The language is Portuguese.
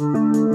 Música